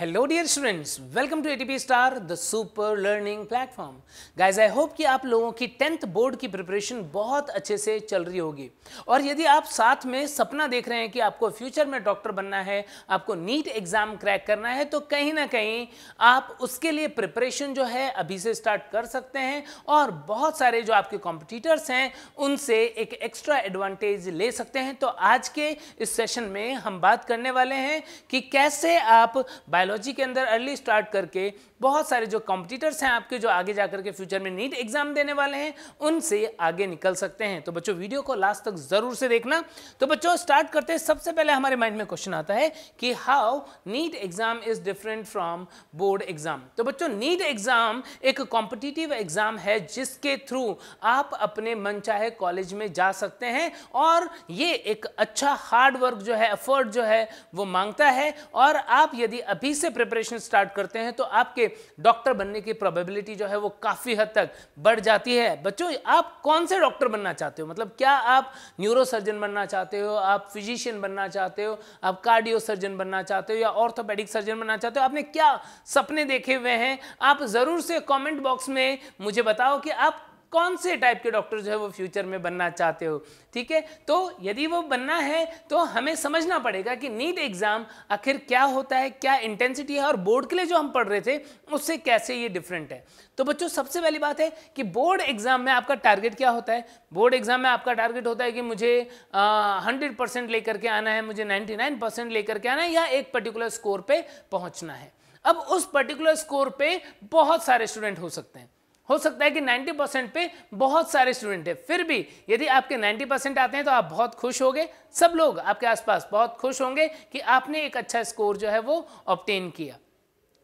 Hello dear students, welcome to ATP Star, the super learning platform. Guys, I hope कि आप लोगों की tenth board की preparation बहुत अच्छे से चल रही होगी। और यदि आप साथ में सपना देख रहे हैं कि आपको फ्यूचर में डॉक्टर बनना है आपको नीट एग्ज़ाम क्रैक करना है तो कहीं ना कहीं आप उसके लिए प्रिपरेशन जो है अभी से स्टार्ट कर सकते हैं। और बहुत सारे जो आपके कॉम्पिटिटर्स हैं उनसे एक एक्स्ट्रा एडवांटेज ले सकते हैं। तो आज के इस सेशन में हम बात करने वाले हैं कि कैसे आप बायोलॉजी के अंदर अर्ली स्टार्ट करके बहुत सारे जो कॉम्पिटिटर्स हैं आपके जो आगे जाकर के फ्यूचर में नीट एग्ज़ाम देने वाले हैं, उनसे आगे निकल सकते हैं। तो बच्चों वीडियो को लास्ट तक ज़रूर से देखना। तो बच्चों स्टार्ट करते हैं। सबसे पहले हमारे माइंड में क्वेश्चन आता है कि how NEET exam is different from board exam तो बच्चों नीट एग्ज़ाम एक कॉम्पिटिटिव एग्ज़ाम है, जिसके थ्रू आप अपने मन चाहे कॉलेज में जा सकते हैं और ये एक अच्छा हार्ड वर्क जो है एफर्ट जो है, वो माँगता है। और आप यदि अभी से प्रिपरेशन स्टार्ट करते हैं तो आपके डॉक्टर बनने की प्रोबेबिलिटी जो है वो काफ़ी हद तक बढ़ जाती है। बच्चों, आप कौन से डॉक्टर बनना चाहते हो? मतलब क्या आप न्यूरो सर्जन बनना चाहते हो? आप फिजिशियन बनना चाहते हो? आप कार्डियो सर्जन बनना चाहते हो? या ऑर्थोपेडिक सर्जन बनना चाहते हो? आपने क्या सपने देखे हुए हैं? आप ज़रूर से कॉमेंट बॉक्स में मुझे बताओ कि आप कौन से टाइप के डॉक्टर जो है वो फ्यूचर में बनना चाहते हो? ठीक है? तो यदि वो बनना है तो हमें समझना पड़ेगा कि नीट एग्ज़ाम आखिर क्या होता है, क्या इंटेंसिटी है, और बोर्ड के लिए जो हम पढ़ रहे थे, उससे कैसे ये डिफरेंट है? तो बच्चों, सबसे पहली बात है कि बोर्ड एग्ज़ाम में आपका टारगेट क्या होता है? बोर्ड एग्ज़ाम में आपका टारगेट होता है कि मुझे हंड्रेड परसेंट लेकर के आना है, मुझे नाइन्टी नाइन परसेंट लेकर के आना है, या एक पर्टिकुलर स्कोर पे पहुँचना है। अब उस पर्टिकुलर स्कोर पे बहुत सारे स्टूडेंट हो सकते हैं। हो सकता है कि 90 परसेंट पे बहुत सारे स्टूडेंट है। फिर भी यदि आपके 90 परसेंट आते हैं तो आप बहुत खुश होंगे। सब लोग आपके आसपास बहुत खुश होंगे कि आपने एक अच्छा स्कोर जो है वो ऑप्टेन किया।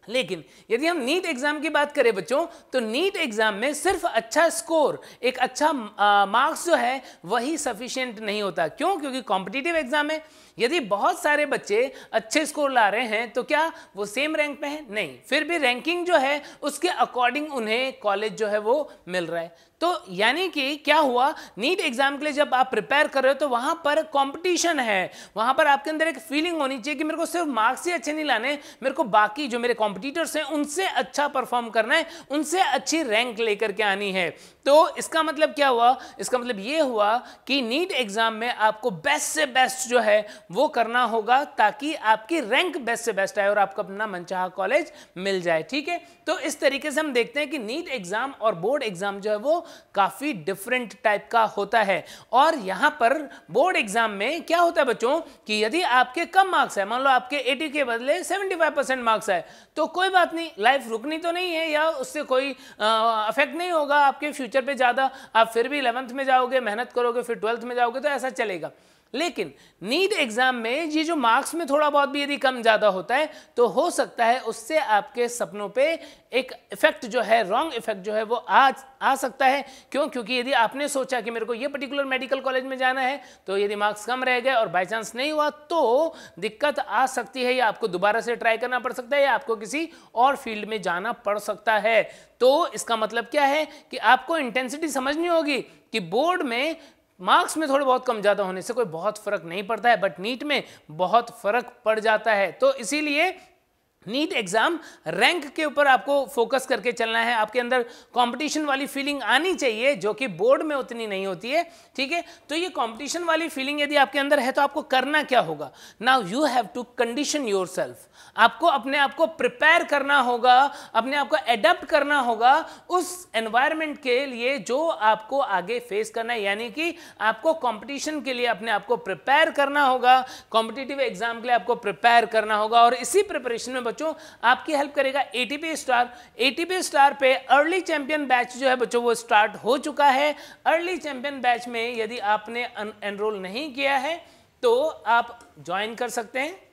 लेकिन यदि हम नीट एग्ज़ाम की बात करें बच्चों तो नीट एग्ज़ाम में सिर्फ़ अच्छा स्कोर, एक अच्छा मार्क्स जो है, वही सफिशियंट नहीं होता। क्यों? क्योंकि कॉम्पिटिटिव एग्ज़ाम है यदि बहुत सारे बच्चे अच्छे स्कोर ला रहे हैं तो क्या वो सेम रैंक में है? नहीं। फिर भी रैंकिंग जो है, उसके अकॉर्डिंग उन्हें कॉलेज जो है वो मिल रहा है। तो यानी कि क्या हुआ? नीट एग्ज़ाम के लिए जब आप प्रिपेयर कर रहे हो तो वहाँ पर कंपटीशन है। वहाँ पर आपके अंदर एक फीलिंग होनी चाहिए कि मेरे को सिर्फ़ मार्क्स ही अच्छे नहीं लाने मेरे को बाकी जो मेरे कॉम्पिटिटर्स हैं, उनसे अच्छा परफॉर्म करना है, उनसे अच्छी रैंक लेकर के आनी है। तो इसका मतलब क्या हुआ? इसका मतलब ये हुआ कि नीट एग्ज़ाम में आपको बेस्ट से बेस्ट जो है, वो करना होगा ताकि आपकी रैंक बेस्ट से बेस्ट आए और आपको अपना मनचाहा कॉलेज मिल जाए, ठीक है? तो इस तरीके से हम देखते हैं कि नीट एग्ज़ाम और बोर्ड एग्ज़ाम जो है, वो काफ़ी डिफरेंट टाइप का होता है। और यहाँ पर बोर्ड एग्ज़ाम में क्या होता है बच्चों? कि यदि आपके कम मार्क्स है, मान लो आपके 80 के बदले 75 परसेंट मार्क्स है तो कोई बात नहीं लाइफ रुकनी तो नहीं है या उससे कोई अफेक्ट नहीं होगा आपके फ्यूचर पे ज़्यादा, आप फिर भी इलेवंथ में जाओगे, मेहनत करोगे, फिर ट्वेल्थ में जाओगे तो ऐसा चलेगा। लेकिन नीट एग्ज़ाम में ये जो मार्क्स में थोड़ा बहुत भी यदि कम ज़्यादा होता है तो हो सकता है उससे आपके सपनों पे एक इफ़ेक्ट जो है रॉन्ग इफ़ेक्ट जो है, वो आ आ सकता है। क्यों? क्योंकि यदि आपने सोचा कि मेरे को ये पर्टिकुलर मेडिकल कॉलेज में जाना है तो यदि मार्क्स कम रह गए और बाई चांस नहीं हुआ तो दिक्कत आ सकती है, या आपको दोबारा से ट्राई करना पड़ सकता है, या आपको किसी और फ़ील्ड में जाना पड़ सकता है। तो इसका मतलब क्या है कि आपको इंटेंसिटी समझनी होगी कि बोर्ड में मार्क्स में थोड़े बहुत कम ज़्यादा होने से कोई बहुत फ़र्क नहीं पड़ता है बट नीट में बहुत फ़र्क पड़ जाता है। तो इसीलिए नीट एग्ज़ाम रैंक के ऊपर आपको फोकस करके चलना है। आपके अंदर कंपटीशन वाली फीलिंग आनी चाहिए, जो कि बोर्ड में उतनी नहीं होती है, ठीक है? तो ये कंपटीशन वाली फीलिंग यदि आपके अंदर है तो आपको करना क्या होगा? Now you have to condition your आपको अपने आप को प्रिपेयर करना होगा, अपने आप को एडप्ट करना होगा उस एनवायरमेंट के लिए जो आपको आगे फेस करना है। यानी कि आपको कंपटीशन के लिए अपने आप को प्रिपेयर करना होगा कॉम्पिटिटिव एग्ज़ाम के लिए आपको प्रिपेयर करना होगा, और इसी प्रिपरेशन में बच्चों, आपकी हेल्प करेगा एटीपी स्टार एटीपी स्टार पे अर्ली चैंपियन बैच जो है बच्चों, वो स्टार्ट हो चुका है। अर्ली चैंपियन बैच में यदि आपने एनरोल नहीं किया है तो आप ज्वाइन कर सकते हैं।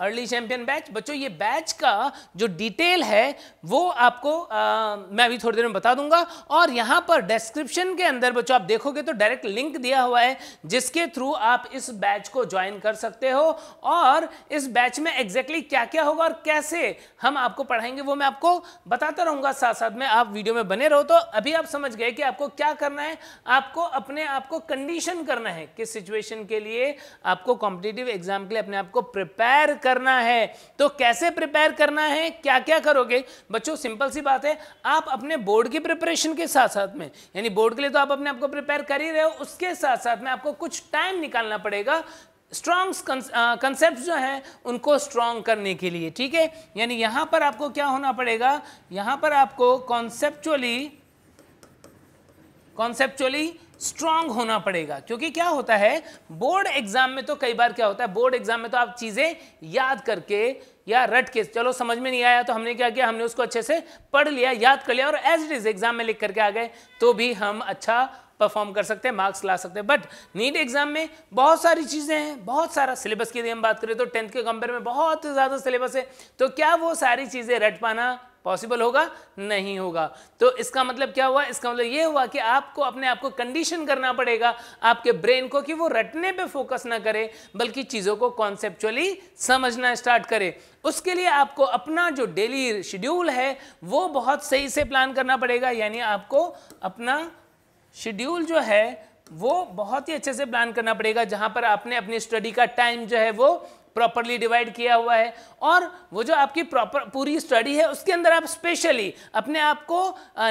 अर्ली चैंपियन बैच बच्चों ये बैच का जो डिटेल है वो आपको आ, मैं अभी थोड़ी देर में बता दूँगा। और यहाँ पर डिस्क्रिप्शन के अंदर बच्चों आप देखोगे तो डायरेक्ट लिंक दिया हुआ है जिसके थ्रू आप इस बैच को ज्वाइन कर सकते हो। और इस बैच में एग्जैक्टली क्या क्या होगा और कैसे हम आपको पढ़ाएँगे वो मैं आपको बताता रहूँगा। साथ साथ में आप वीडियो में बने रहो तो अभी आप समझ गए कि आपको क्या करना है। आपको अपने आप को कंडीशन करना है किस सिचुएशन के लिए आपको कॉम्पिटेटिव एग्ज़ाम के लिए अपने आप को प्रिपेयर कर करना है? तो कैसे प्रिपेयर करना है? क्या क्या करोगे? बच्चों सिंपल सी बात है, आप अपने बोर्ड की प्रिपरेशन के साथ साथ में, यानी बोर्ड के लिए तो आप अपने आप को प्रिपेयर कर ही रहे हो, उसके साथ साथ में आपको कुछ टाइम निकालना पड़ेगा। स्ट्रॉन्ग कंसेप्ट जो हैं, उनको स्ट्रॉन्ग करने के लिए, ठीक है? यानी यहाँ पर आपको क्या होना पड़ेगा? यहाँ पर आपको कॉन्सेप्चुअली कॉन्सेप्चुअली स्ट्रांग होना पड़ेगा। क्योंकि क्या होता है बोर्ड एग्ज़ाम में तो कई बार क्या होता है बोर्ड एग्ज़ाम में तो आप चीज़ें याद करके या रट के, चलो समझ में नहीं आया तो हमने क्या किया, हमने उसको अच्छे से पढ़ लिया, याद कर लिया और एज इट इज़ एग्ज़ाम में लिख करके आ गए तो भी हम अच्छा परफॉर्म कर सकते हैं मार्क्स ला सकते हैं। बट नीट एग्ज़ाम में बहुत सारी चीज़ें हैं, बहुत सारा सिलेबस की यदि हम बात करें तो टेंथ के कंपेयर में बहुत ज़्यादा सिलेबस है। तो क्या वो सारी चीज़ें रट पाना पॉसिबल होगा? नहीं होगा। तो इसका मतलब क्या हुआ? इसका मतलब ये हुआ कि आपको अपने आप को कंडीशन करना पड़ेगा आपके ब्रेन को कि वो रटने पे फोकस ना करे, बल्कि चीज़ों को कॉन्सेप्चुअली समझना स्टार्ट करे। उसके लिए आपको अपना जो डेली शेड्यूल है, वो बहुत सही से प्लान करना पड़ेगा। यानी आपको अपना शेड्यूल जो है, वो बहुत ही अच्छे से प्लान करना पड़ेगा, जहाँ पर आपने अपनी स्टडी का टाइम जो है, वो प्रॉपरली डिवाइड किया हुआ है। और वो जो आपकी प्रॉपर पूरी स्टडी है, उसके अंदर आप स्पेशली अपने आप को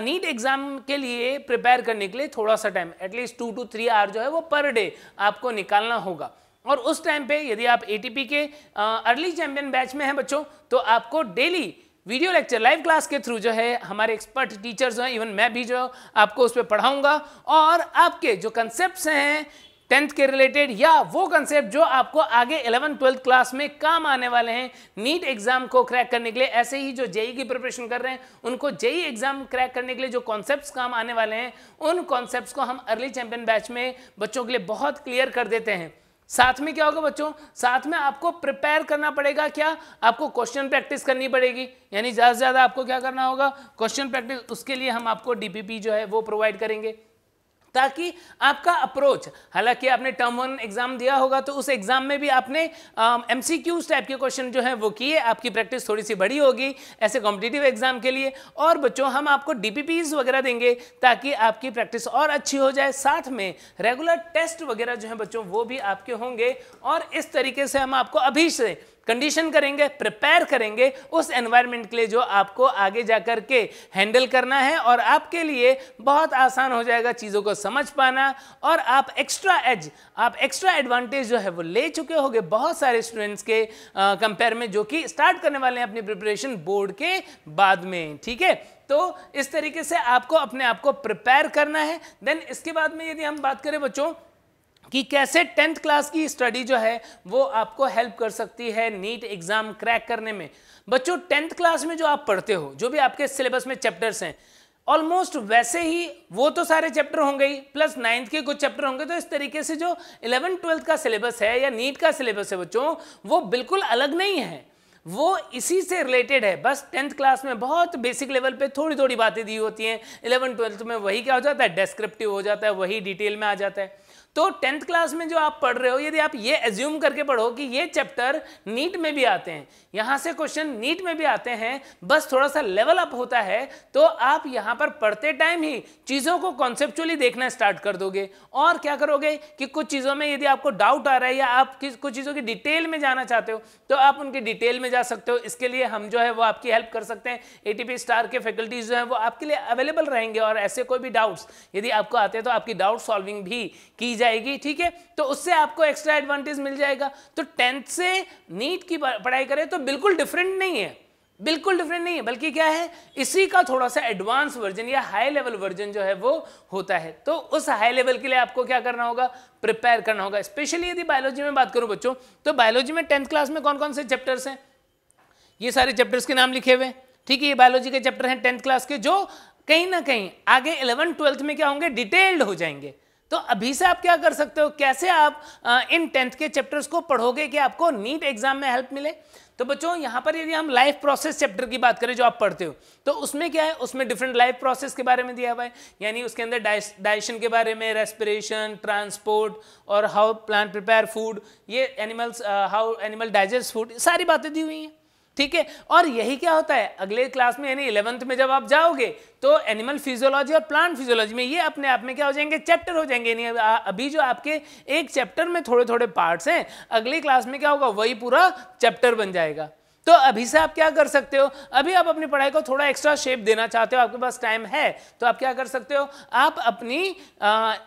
नीट एग्ज़ाम के लिए प्रिपेयर करने के लिए थोड़ा सा time at least two two three hour जो है वो पर डे आपको निकालना होगा। और उस टाइम पे यदि आप एटीपी के अर्ली चैंपियन बैच में हैं बच्चों तो आपको daily video lecture live class के थ्रू जो है, हमारे एक्सपर्ट टीचर्स हैं इवन मैं भी जो आपको उस पर पढ़ाऊँगा। और आपके जो कंसेप्ट हैं टेंथ के रिलेटेड, या वो कंसेप्ट जो आपको आगे इलेवन ट्वेल्थ क्लास में काम आने वाले हैं नीट एग्ज़ाम को क्रैक करने के लिए, ऐसे ही जो जेई की प्रिपरेशन कर रहे हैं, उनको जेई एग्ज़ाम क्रैक करने के लिए जो कॉन्सेप्ट्स काम आने वाले हैं, उन कॉन्सेप्ट्स को हम अर्ली चैंपियन बैच में बच्चों के लिए बहुत क्लियर कर देते हैं। साथ में क्या होगा बच्चों? साथ में आपको प्रिपेयर करना पड़ेगा क्या? आपको क्वेश्चन प्रैक्टिस करनी पड़ेगी। यानी ज़्यादा से ज़्यादा आपको क्या करना होगा? क्वेश्चन प्रैक्टिस उसके लिए हम आपको डीपीपी जो है वो प्रोवाइड करेंगे। ताकि आपका अप्रोच हालाँकि आपने टर्म वन एग्ज़ाम दिया होगा तो उस एग्ज़ाम में भी आपने एम सी क्यूज टाइप के क्वेश्चन जो है वो किए, आपकी प्रैक्टिस थोड़ी सी बड़ी होगी ऐसे कॉम्पिटिटिव एग्ज़ाम के लिए। और बच्चों, हम आपको डीपीपीज वगैरह देंगे ताकि आपकी प्रैक्टिस और अच्छी हो जाए। साथ में रेगुलर टेस्ट वगैरह जो है बच्चों, वो भी आपके होंगे। और इस तरीके से हम आपको अभी से कंडीशन करेंगे प्रिपेयर करेंगे उस एनवायरनमेंट के लिए जो आपको आगे जाकर के हैंडल करना है और आपके लिए बहुत आसान हो जाएगा चीज़ों को समझ पाना और आप एक्स्ट्रा एज आप एक्स्ट्रा एडवांटेज जो है वो ले चुके होंगे बहुत सारे स्टूडेंट्स के कंपेयर में जो कि स्टार्ट करने वाले हैं अपनी प्रिपरेशन बोर्ड के बाद में, ठीक है? तो इस तरीके से आपको अपने आप को प्रिपेयर करना है। देन इसके बाद में यदि हम बात करें बच्चों कि कैसे टेंथ क्लास की स्टडी जो है, वो आपको हेल्प कर सकती है नीट एग्ज़ाम क्रैक करने में। बच्चों, टेंथ क्लास में जो आप पढ़ते हो, जो भी आपके सिलेबस में चैप्टर्स हैं, ऑलमोस्ट वैसे ही वो तो सारे चैप्टर होंगे ही, प्लस नाइन्थ के कुछ चैप्टर होंगे तो इस तरीके से जो इलेवन, ट्वेल्थ का सिलेबस है या नीट का सिलेबस है बच्चों, वो बिल्कुल अलग नहीं है। वो इसी से रिलेटेड है। बस टेंथ क्लास में बहुत बेसिक लेवल पे थोड़ी थोड़ी बातें दी होती हैं। इलेवन, ट्वेल्थ में वही क्या हो जाता है डेस्क्रिप्टिव हो जाता है, वही डिटेल में आ जाता है। तो टेंथ क्लास में जो आप पढ़ रहे हो, यदि आप ये एज्यूम करके पढ़ो कि ये चैप्टर नीट में भी आते हैं, यहाँ से क्वेश्चन नीट में भी आते हैं, बस थोड़ा सा लेवल अप होता है तो आप यहाँ पर पढ़ते टाइम ही चीज़ों को कॉन्सेप्चुअली देखना स्टार्ट कर दोगे। और क्या करोगे कि कुछ चीज़ों में यदि आपको डाउट आ रहा है या आप कुछ चीज़ों की डिटेल में जाना चाहते हो तो आप उनकी डिटेल में जा सकते हो। इसके लिए हम जो है वो आपकी हेल्प कर सकते हैं। ए स्टार के फैकल्टीज जो है वो आपके लिए अवेलेबल रहेंगे और ऐसे कोई भी डाउट्स यदि आपको आते हैं तो आपकी डाउट सॉल्विंग भी की जाएगी, ठीक है? तो उससे आपको एक्स्ट्रा एडवांटेज मिल जाएगा। तो टेंथ से नीट की पढ़ाई करें तो बिल्कुल डिफरेंट नहीं है। बिल्कुल डिफरेंट नहीं है, बल्कि क्या है? इसी का थोड़ा सा एडवांस वर्जन या हाई लेवल वर्जन जो है वो होता है। तो उस हाई लेवल के लिए आपको क्या करना होगा? प्रिपेयर करना होगा। स्पेशली यदि बायोलॉजी में बात करूँ बच्चों तो बायोलॉजी में टेंथ क्लास में कौन कौन से चैप्टर्स हैं? ये सारे चैप्टर्स के नाम लिखे हुए ठीक है, ये बायोलॉजी के चैप्टर हैं टेंथ क्लास के, जो कहीं ना कहीं आगे इलेवन ट्वेल्थ में क्या होंगे? डिटेल्ड हो जाएँगे। तो अभी से आप क्या कर सकते हो? कैसे आप इन टेंथ के चैप्टर्स को पढ़ोगे कि आपको नीट एग्ज़ाम में हेल्प मिले? तो बच्चों, यहाँ पर यदि हम लाइफ प्रोसेस चैप्टर की बात करें जो आप पढ़ते हो तो उसमें क्या है? उसमें डिफरेंट लाइफ प्रोसेस के बारे में दिया हुआ है। यानी उसके अंदर डाइजेशन के बारे में रेस्पिरेशन ट्रांसपोर्ट और हाउ प्लांट प्रिपेयर फ़ूड ये animals how animal digest food सारी बातें दी हुई हैं। ठीक है? और यही क्या होता है? अगले क्लास में, यानी इलेवंथ में जब आप जाओगे तो एनिमल फिजियोलॉजी और प्लांट फिजियोलॉजी में ये अपने आप में क्या हो जाएँगे? चैप्टर हो जाएँगे। यानी अभी जो आपके एक चैप्टर में थोड़े थोड़े पार्ट्स हैं, अगली क्लास में क्या होगा? वही पूरा चैप्टर बन जाएगा। तो अभी से आप क्या कर सकते हो? अभी आप अपनी पढ़ाई को थोड़ा एक्स्ट्रा शेप देना चाहते हो, आपके पास टाइम है तो आप क्या कर सकते हो? आप अपनी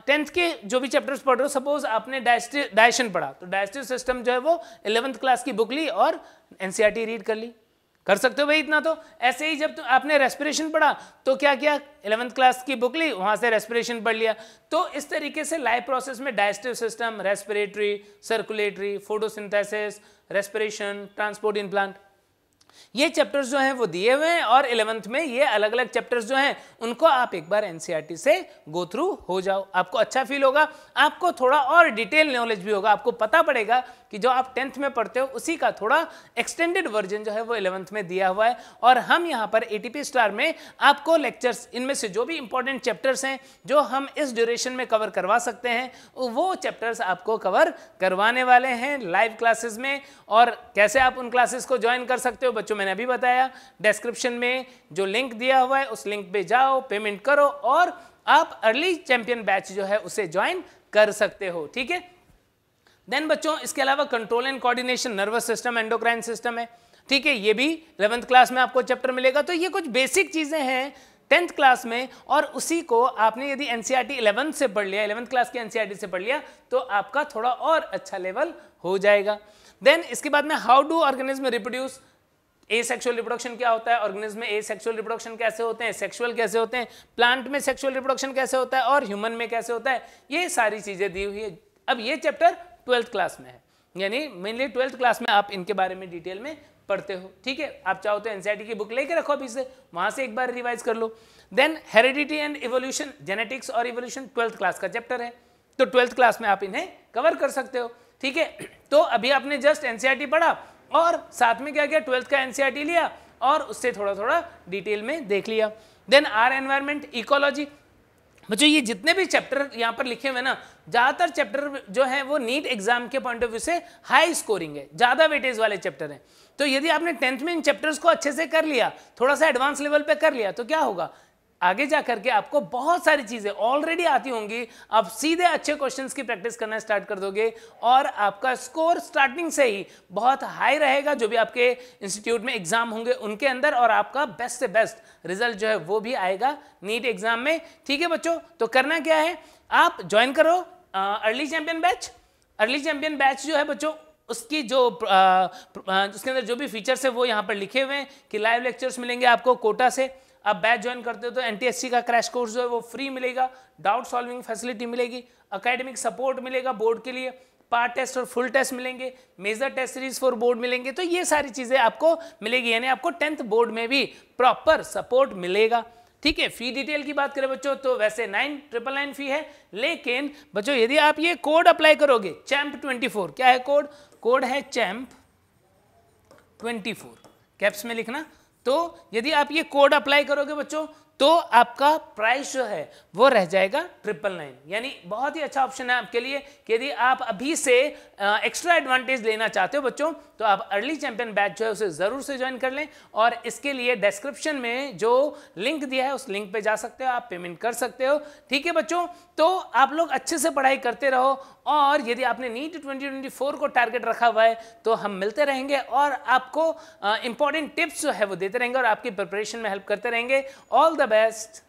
टेंथ के जो भी चैप्टर्स पढ़ रहे हो सपोज़ आपने डायशन पढ़ा तो डायस्टिव सिस्टम जो है वो इलेवंथ क्लास की बुक ली और एनसीईआरटी रीड कर ली। कर सकते हो भाई इतना तो। ऐसे ही जब तो आपने रेस्पिरेशन पढ़ा तो क्या किया? इलेवंथ क्लास की बुक ली, वहाँ से रेस्पिरेशन पढ़ लिया। तो इस तरीके से लाइफ प्रोसेस में digestive system respiratory circulatory photosynthesis respiration transport in plant ये चैप्टर्स जो हैं, वो दिए हुए हैं और इलेवंथ में ये अलग अलग चैप्टर्स जो हैं, उनको आप एक बार एनसीईआरटी से गो थ्रू हो जाओ। आपको अच्छा फील होगा, आपको थोड़ा और डिटेल नॉलेज भी होगा, आपको पता पड़ेगा कि जो आप टेंथ में पढ़ते हो, उसी का थोड़ा एक्सटेंडेड वर्जन जो है वो इलेवंथ में दिया हुआ है। और हम यहाँ पर ए स्टार में आपको लेक्चर्स इनमें से जो भी इंपॉर्टेंट चैप्टर्स हैं, जो हम इस ड्यूरेशन में कवर करवा सकते हैं, वो चैप्टर्स आपको कवर करवाने वाले हैं लाइव क्लासेस में। और कैसे आप उन क्लासेस को ज्वाइन कर सकते हो, बच्चों, मैंने अभी बताया। डिस्क्रिप्शन में जो लिंक दिया हुआ है, उस लिंक पे जाओ पेमेंट करो और आप अर्ली चैंपियन बैच जो है, उसे ज्वाइन कर सकते हो, ठीक है? देन बच्चों, इसके अलावा control and coordination nervous system endocrine system है। ठीक है, ये भी इलेवंथ क्लास में आपको चैप्टर मिलेगा। तो ये कुछ बेसिक चीज़ें हैं टेंथ क्लास में, और उसी को आपने यदि एनसीईआरटी इलेवंथ से पढ़ लिया इलेवंथ क्लास की एनसीईआरटी से पढ़ लिया तो आपका थोड़ा और अच्छा लेवल हो जाएगा। देन इसके बाद में how do organism reproduce asexual reproduction क्या होता है? ऑर्गेनिज्म में ए सेक्सुअल रिप्रोडक्शन कैसे होते हैं? सेक्सुअल कैसे होते हैं? प्लांट में सेक्सुअल रिप्रोडक्शन कैसे होता है? और ह्यूमन में कैसे होता है? ये सारी चीज़ें दी हुई है। अब ये चैप्टर ट्वेल्थ क्लास में है। यानी मेनली ट्वेल्थ क्लास में आप इनके बारे में डिटेल में पढ़ते हो, ठीक है? आप चाहो तो एनसीआरटी की बुक लेके रखो अभी से, वहाँ से एक बार रिवाइज कर लो। Then heredity and evolution genetics और इवोल्यूशन ट्वेल्थ क्लास का चैप्टर है। तो ट्वेल्थ क्लास में आप इन्हें कवर कर सकते हो, ठीक है? तो अभी आपने जस्ट एनसीआरटी पढ़ा और साथ में क्या किया? ट्वेल्थ का एनसीआरटी लिया और उससे थोड़ा थोड़ा डिटेल में देख लिया। देन आर एनवायरमेंट इकोलॉजी बच्चों ये जितने भी चैप्टर यहाँ पर लिखे हुए ना, ज़्यादातर चैप्टर जो है वो नीट एग्ज़ाम के पॉइंट ऑफ़ व्यू से हाई स्कोरिंग है। ज़्यादा वेटेज वाले चैप्टर हैं। तो यदि आपने टेंथ में इन चैप्टर्स को अच्छे से कर लिया, थोड़ा सा एडवांस लेवल पे कर लिया तो क्या होगा? आगे जा करके आपको बहुत सारी चीज़ें ऑलरेडी आती होंगी। आप सीधे अच्छे क्वेश्चंस की प्रैक्टिस करना स्टार्ट कर दोगे और आपका स्कोर स्टार्टिंग से ही बहुत हाई रहेगा। जो भी आपके इंस्टीट्यूट में एग्ज़ाम होंगे उनके अंदर और आपका बेस्ट से बेस्ट रिज़ल्ट जो है वो भी आएगा नीट एग्ज़ाम में। ठीक है बच्चों? तो करना क्या है? आप ज्वाइन करो early champion batch early champion batch जो है बच्चों उसकी जो आ, उसके अंदर जो भी फीचर्स है वो यहाँ पर लिखे हुए हैं कि लाइव लेक्चर्स मिलेंगे आपको कोटा से। आप बैच ज्वाइन करते हो तो एनटीएससी का क्रैश कोर्स जो है वो फ्री मिलेगा डाउट सॉल्विंग फैसिलिटी मिलेगी अकेडमिक सपोर्ट मिलेगा बोर्ड के लिए पार्ट टेस्ट और फुल टेस्ट मिलेंगे major test series for board मिलेंगे तो ये सारी चीज़ें आपको मिलेगी, यानी आपको टेंथ बोर्ड में भी प्रॉपर सपोर्ट मिलेगा। ठीक है फ़ी डिटेल की बात करें बच्चों तो वैसे नाइन ट्रिपल नाइन फ़ी है, लेकिन बच्चों यदि आप ये कोड अप्लाई करोगे चैम्प ट्वेंटी फोर क्या है कोड कोड है चैम्प ट्वेंटी फोर कैप्स में लिखना तो यदि आप ये कोड अप्लाई करोगे बच्चों तो आपका प्राइस जो है, वो रह जाएगा ट्रिपल नाइन यानी बहुत ही अच्छा ऑप्शन है आपके लिए कि यदि आप अभी से एक्स्ट्रा एडवांटेज लेना चाहते हो बच्चों तो आप अर्ली चैंपियन बैच जो है उसे ज़रूर से ज्वाइन कर लें और इसके लिए डिस्क्रिप्शन में जो लिंक दिया है, उस लिंक पे जा सकते हो, आप पेमेंट कर सकते हो। ठीक है बच्चों? तो आप लोग अच्छे से पढ़ाई करते रहो और यदि आपने नीट 2024 को टारगेट रखा हुआ है तो हम मिलते रहेंगे और आपको इंपॉर्टेंट टिप्स जो है वो देते रहेंगे और आपकी प्रिपरेशन में हेल्प करते रहेंगे। All the best